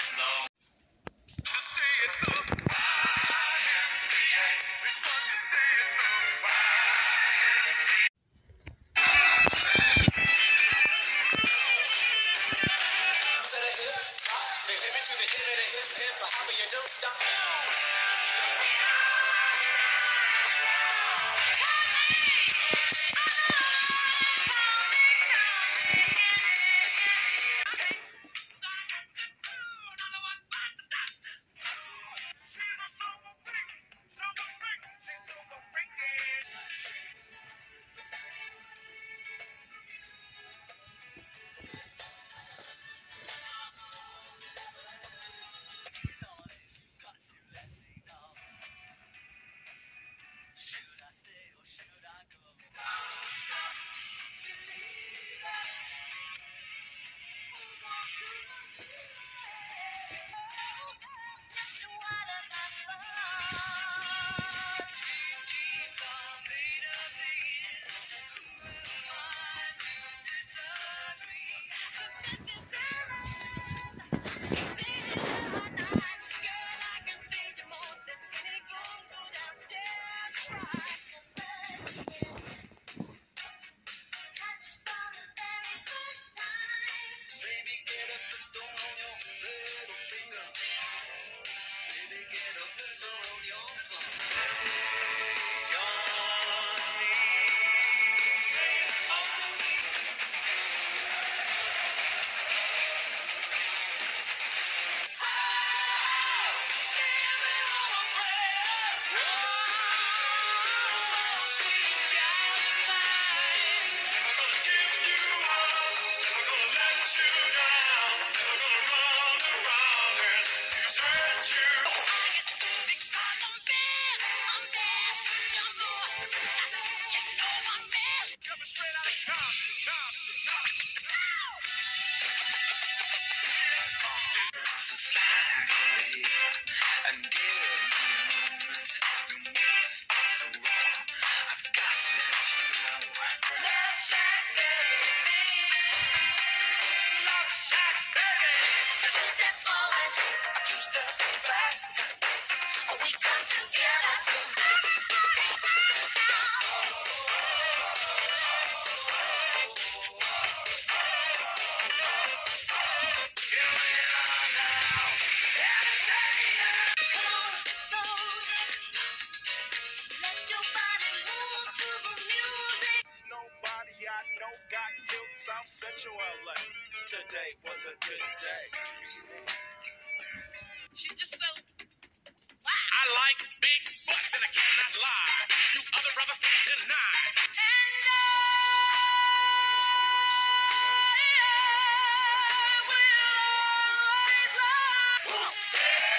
No. a good day. She's just so. Wow. I like big butts and I cannot lie. You other brothers can't deny. And I will always love.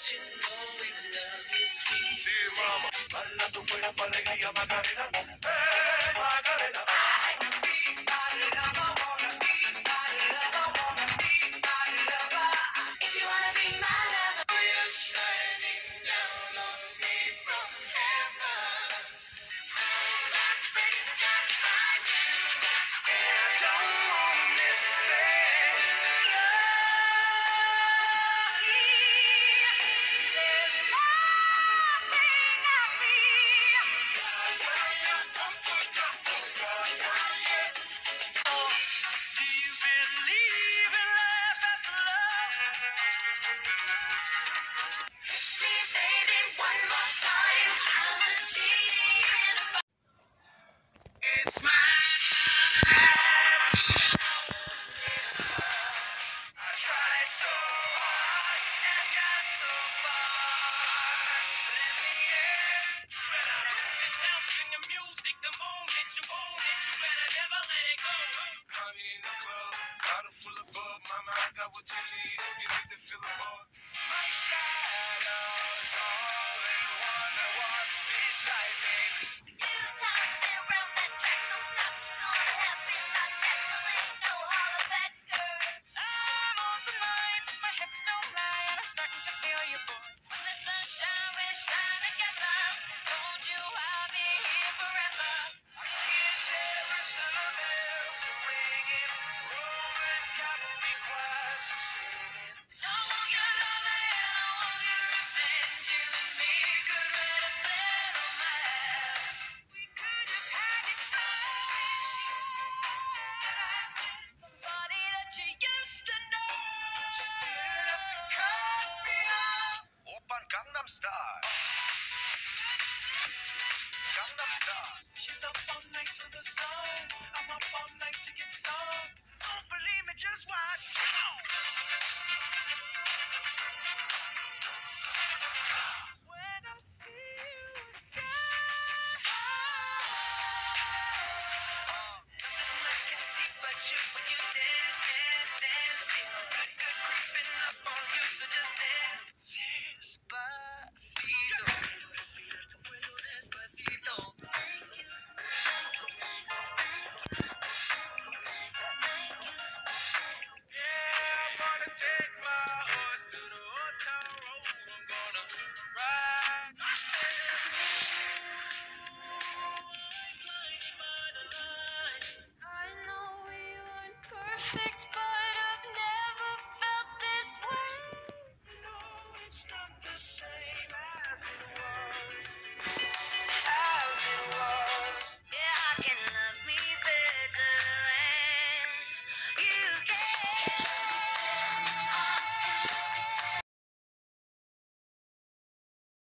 Dear Mama, know love the way Dear mama. Baila tu cuerpo alegría Macarena. Hey. star.